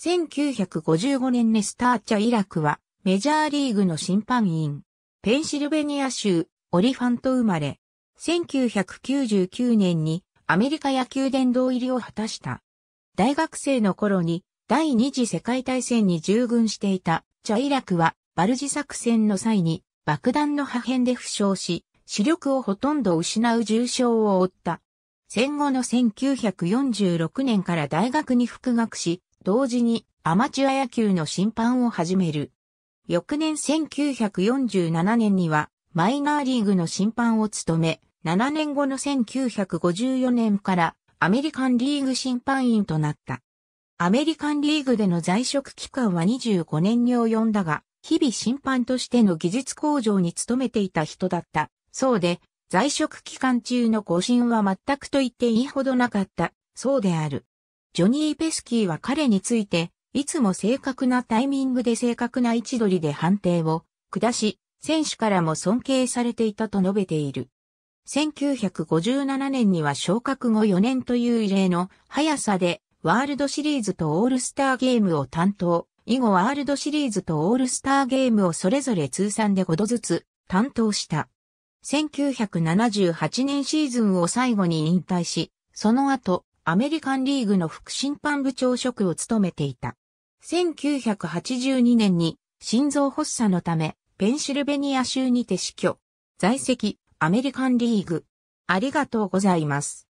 1955年ネスターチャ・イラクはメジャーリーグの審判員。ペンシルベニア州オリファント生まれ。1999年にアメリカ野球殿堂入りを果たした。大学生の頃に第二次世界大戦に従軍していたチャイラクはバルジ作戦の際に爆弾の破片で負傷し、視力をほとんど失う重傷を負った。戦後の1946年から大学に復学し、同時にアマチュア野球の審判を始める。翌年1947年にはマイナーリーグの審判を務め、7年後の1954年からアメリカンリーグ審判員となった。アメリカンリーグでの在職期間は25年に及んだが、日々審判としての技術向上に努めていた人だった。そうで、在職期間中の更新は全くと言っていいほどなかった。そうである。ジョニー・ペスキーは彼について、いつも正確なタイミングで正確な位置取りで判定を下し、選手からも尊敬されていたと述べている。1957年には昇格後4年という異例の速さでワールドシリーズとオールスターゲームを担当。以後ワールドシリーズとオールスターゲームをそれぞれ通算で5度ずつ担当した。1978年シーズンを最後に引退し、その後、アメリカンリーグの副審判部長職を務めていた。1982年に心臓発作のため、ペンシルベニア州にて死去。在籍、アメリカンリーグ。ありがとうございます。